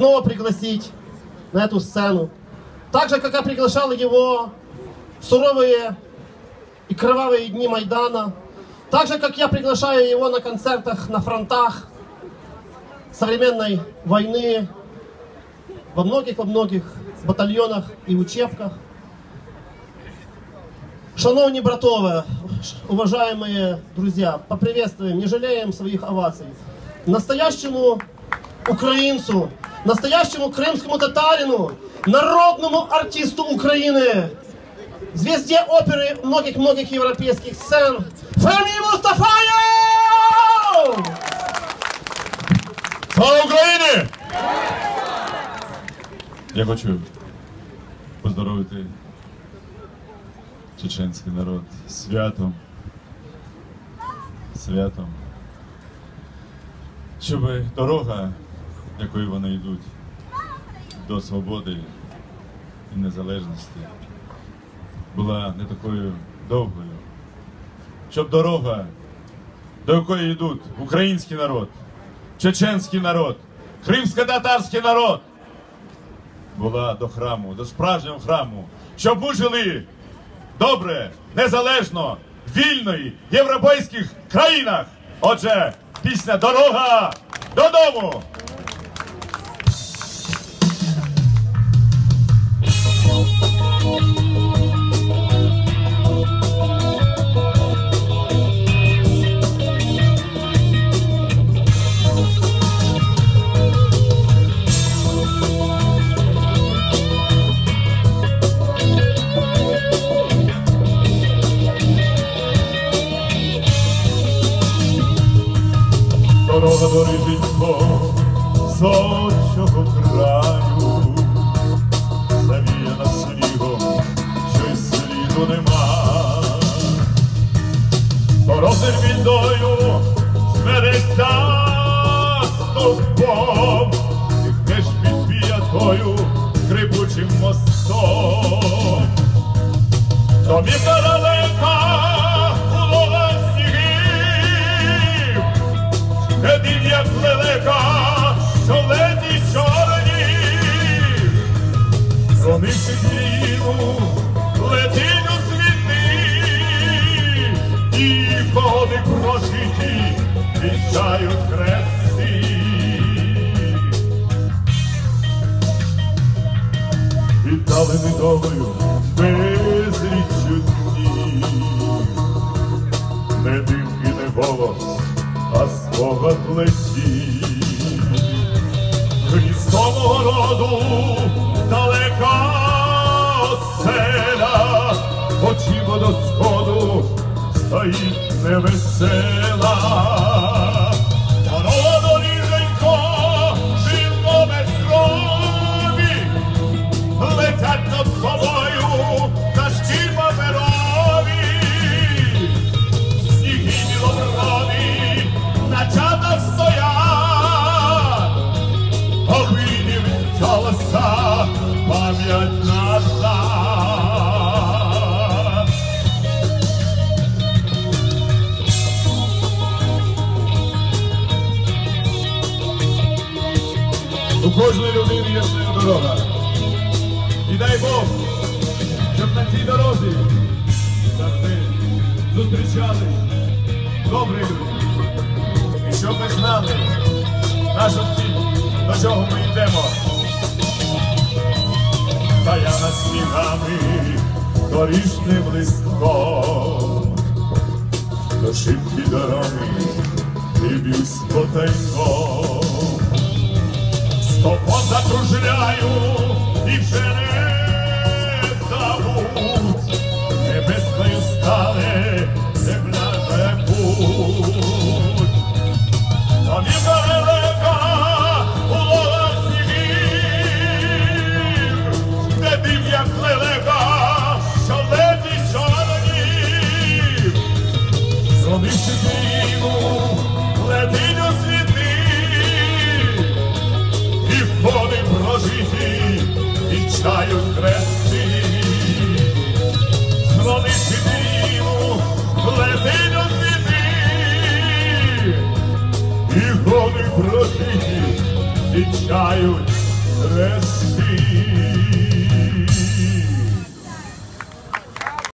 снова пригласить на эту сцену. Так же, как я приглашал его в суровые и кровавые дни Майдана. Так же, как я приглашаю его на концертах на фронтах современной войны, во многих, во многих батальонах и учебках. Шановні братове, уважаемые друзья, поприветствуем, не жалеем своих оваций. Настоящему украинцу, настоящему крымскому татарину, народному артисту Украины, звезде оперы многих-многих европейских сцен, Феми Мустафаев! Слава Україні! Я хочу поздоровити чеченський народ з святом. Святом. Щоб дорога, якою вони йдуть до свободи і незалежності, була не такою довгою. Щоб дорога, до якої йдуть український народ, чеченський народ, кримсько-татарський народ, була до храму, до справжнього храму, щоб ми жили добре, незалежно, вільно в європейських країнах. Отже, пісня Дорога додому. Дорога доріженько з очого Бідою зверешся стовпом, тихнеш під піятою крипучим мостом. Тобі далека у ловах снігів, де дим як лелека, що леді чорні, Зронивши країну, летить вінчають хрести. Віддали недовою безріччю дні, не дим і не голос, а спогад летить. Христового роду далека оселя, очима до сходу стоїть невесела. Вінчалася пам'ять назад. У кожної людини є своя дорога. І дай Бог, щоб на цій дорозі завжди зустрічали добрих людей. І щоб ми знали нашу ціль, до чого ми йдемо. Над снігами доріжним листком, до шибки дороги дивлюсь потайком. стопо закружляю і вже не вінчають хрести, звалити диву, плети до землі, і голи проти вінчають хрести.